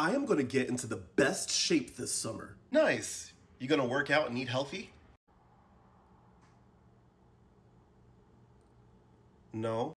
I am gonna get into the best shape this summer. Nice. You gonna work out and eat healthy? No.